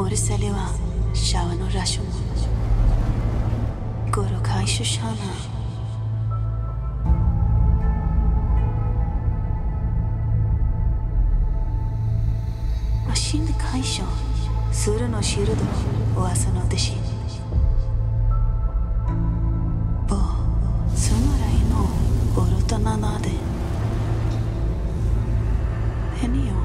Moriselewa Shawano Rashumu Gorokai Shoshana Ashin the Kaisho Sura no Shirudo Oasa no Deshi Bo Sumarai no Boruto Nanade Henio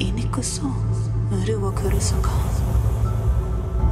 Inikuso ムルを殺そうか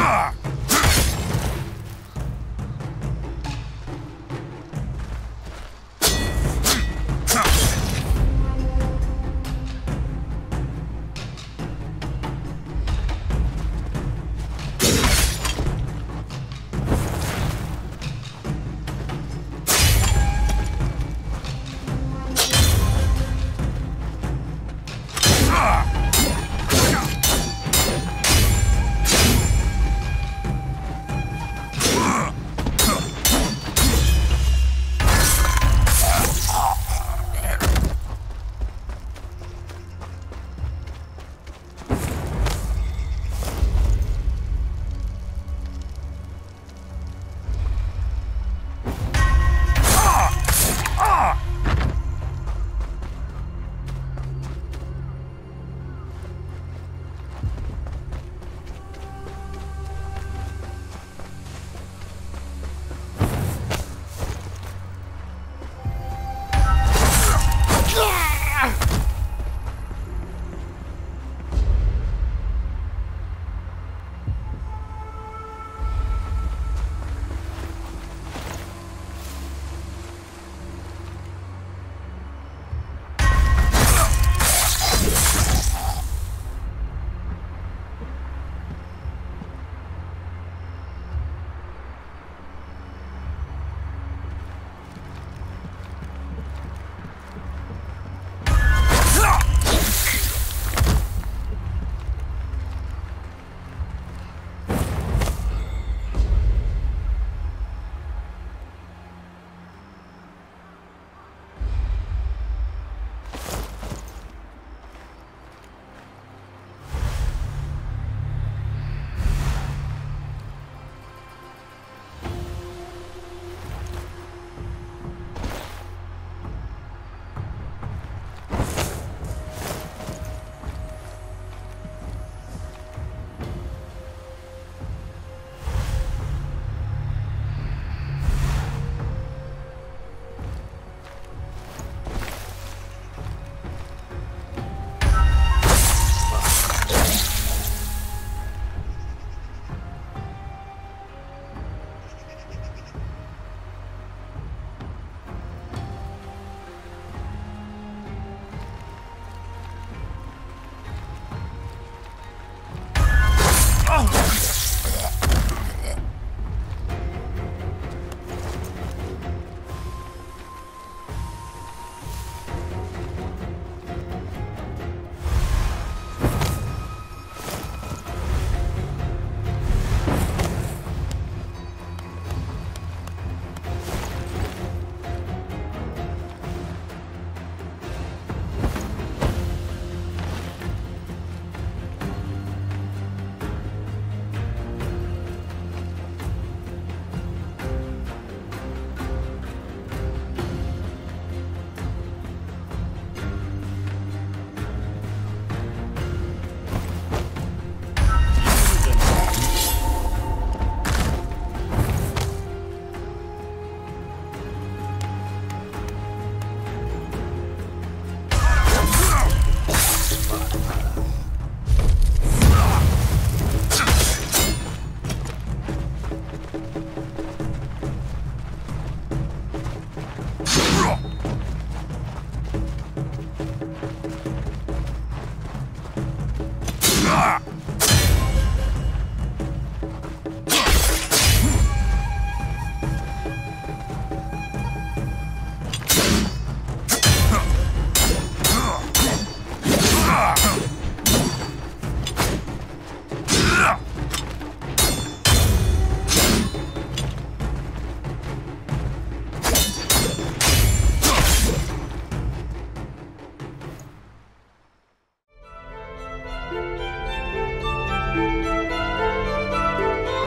Ah!